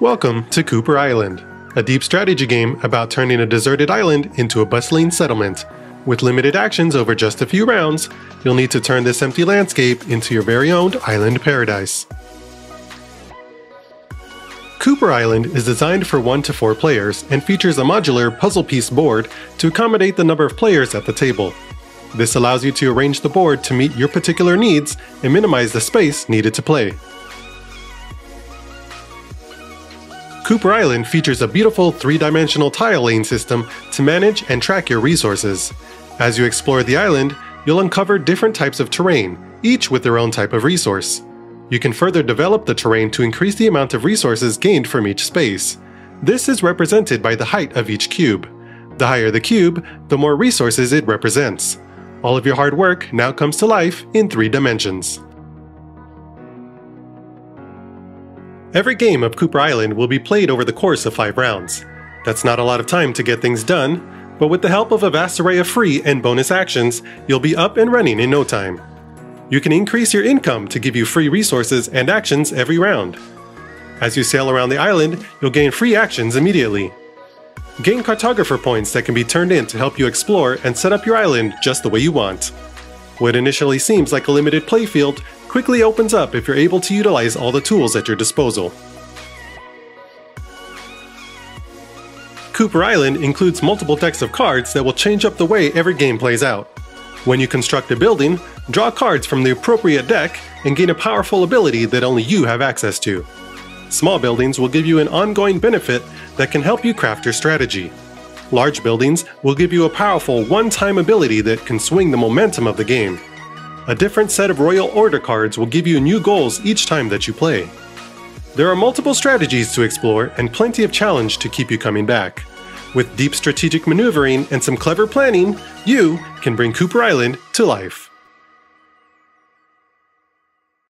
Welcome to Cooper Island, a deep strategy game about turning a deserted island into a bustling settlement. With limited actions over just a few rounds, you'll need to turn this empty landscape into your very own island paradise. Cooper Island is designed for 1 to 4 players and features a modular puzzle piece board to accommodate the number of players at the table. This allows you to arrange the board to meet your particular needs and minimize the space needed to play. Cooper Island features a beautiful three-dimensional tile lane system to manage and track your resources. As you explore the island, you'll uncover different types of terrain, each with their own type of resource. You can further develop the terrain to increase the amount of resources gained from each space. This is represented by the height of each cube. The higher the cube, the more resources it represents. All of your hard work now comes to life in three dimensions. Every game of Cooper Island will be played over the course of 5 rounds. That's not a lot of time to get things done, but with the help of a vast array of free and bonus actions, you'll be up and running in no time. You can increase your income to give you free resources and actions every round. As you sail around the island, you'll gain free actions immediately. Gain cartographer points that can be turned in to help you explore and set up your island just the way you want. What initially seems like a limited playfield quickly opens up if you're able to utilize all the tools at your disposal. Cooper Island includes multiple decks of cards that will change up the way every game plays out. When you construct a building, draw cards from the appropriate deck and gain a powerful ability that only you have access to. Small buildings will give you an ongoing benefit that can help you craft your strategy. Large buildings will give you a powerful one-time ability that can swing the momentum of the game. A different set of Royal Order cards will give you new goals each time that you play. There are multiple strategies to explore and plenty of challenge to keep you coming back. With deep strategic maneuvering and some clever planning, you can bring Cooper Island to life.